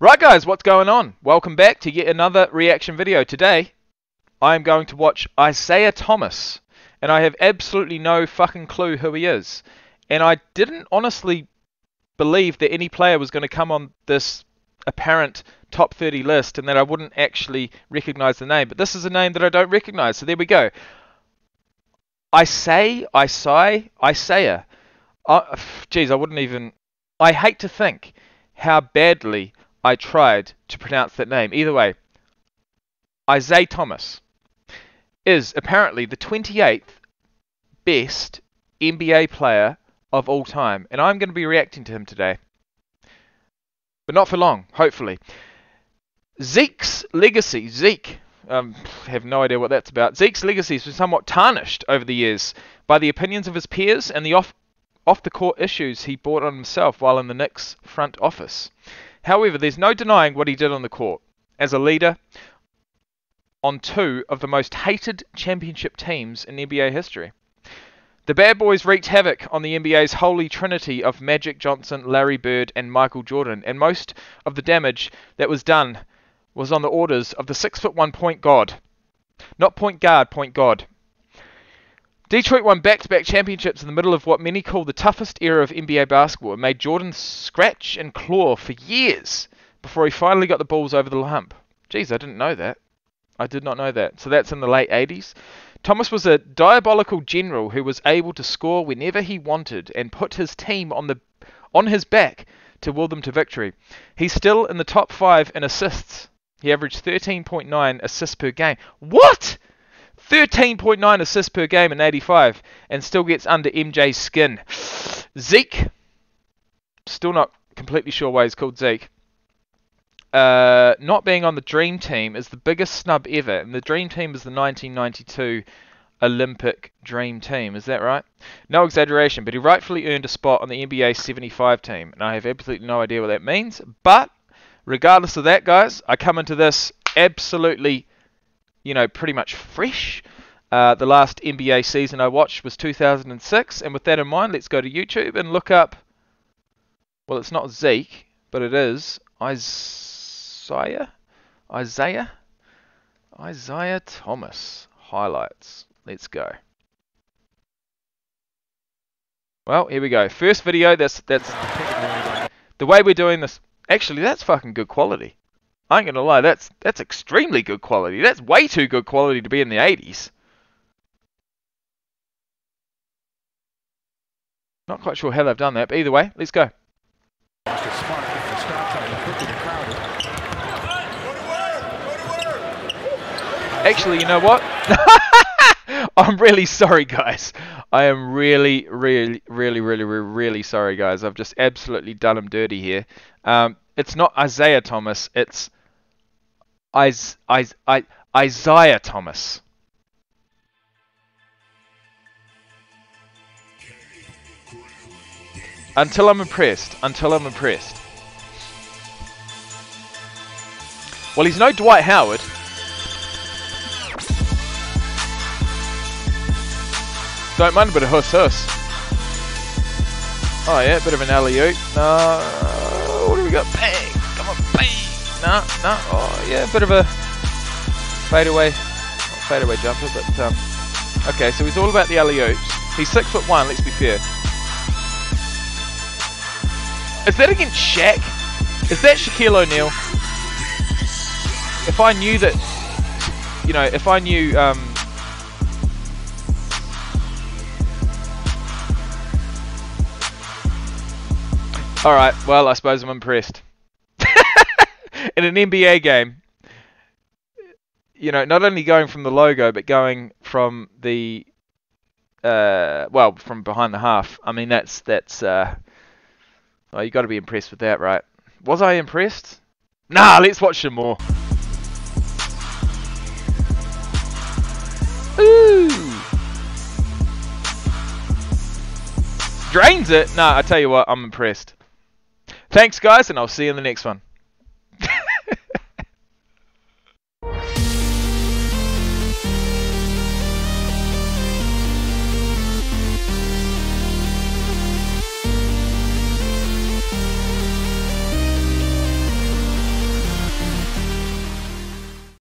Right guys, what's going on? Welcome back to yet another reaction video. Today, I am going to watch Isaiah Thomas, and I have absolutely no fucking clue who he is. And I didn't honestly believe that any player was going to come on this apparent top 30 list and that I wouldn't actually recognize the name. But this is a name that I don't recognize, so there we go. I say, I say, Isaiah. Uh, geez, I wouldn't even. I hate to think how badly I tried to pronounce that name. Either way, Isaiah Thomas is apparently the 28th best NBA player of all time, and I'm going to be reacting to him today. But not for long, hopefully. Zeke's legacy, Zeke, um, have no idea what that's about. Zeke's legacy has been somewhat tarnished over the years by the opinions of his peers and the off off the court issues he brought on himself while in the Knicks front office. However, there's no denying what he did on the court as a leader on two of the most hated championship teams in NBA history. The bad boys wreaked havoc on the NBA's holy trinity of Magic Johnson, Larry Bird, and Michael Jordan, and most of the damage that was done was on the orders of the six foot one point god. Not point guard, point god. Detroit won back to back championships in the middle of what many call the toughest era of NBA basketball and made Jordan scratch and claw for years before he finally got the Bulls over the hump. Geez, I didn't know that. I did not know that. So that's in the late 80s. Thomas was a diabolical general who was able to score whenever he wanted and put his team on the on his back to will them to victory. He's still in the top 5 in assists. He averaged 13.9 assists per game. What? 13.9 assists per game in 85 and still gets under MJ's skin. Zeke, still not completely sure why he's called Zeke. Uh, not being on the Dream Team is the biggest snub ever, and the Dream Team is the 1992 Olympic Dream Team. Is that right? No exaggeration, but he rightfully earned a spot on the NBA 75 team, and I have absolutely no idea what that means. But regardless of that, guys, I come into this absolutely you know, pretty much fresh. Uh, the last NBA season I watched was 2006, and with that in mind, let's go to YouTube and look up. Well, it's not Zeke, but it is Isaiah. Isaiah. Isaiah Thomas highlights. Let's go. Well, here we go. First video. That's that's the way we're doing this. Actually, that's fucking good quality. I ain't gonna lie, that's that's extremely good quality. That's way too good quality to be in the 80s. Not quite sure how they've done that, but either way, let's go. Actually, you know what? I'm really sorry, guys. I am really, really, really, really, really sorry, guys. I've just absolutely done him dirty here. Um, it's not Isaiah Thomas. It's Is, Is, I, Isiah Thomas. Until I'm impressed. Until I'm impressed. Well, he's no Dwight Howard. Don't mind a bit of huss huss. Oh yeah, a bit of an alley-oop. No, what do we got? Bang! Come on, bang! No, no. Oh, yeah, a bit of a fadeaway, fadeaway jumper, but um, okay. So he's all about the alley oops. He's six foot one. Let's be fair. Is that against Shaq? Is that Shaquille O'Neal? If I knew that, you know, if I knew. Um, all right. Well, I suppose I'm impressed in an NBA game, you know, not only going from the logo, but going from the uh, well, from behind the half. I mean, that's that's. Uh, well, you got to be impressed with that, right? Was I impressed? Nah, let's watch some more. Ooh. Drains it. Nah, I tell you what, I'm impressed. Thanks, guys, and I'll see you in the next one.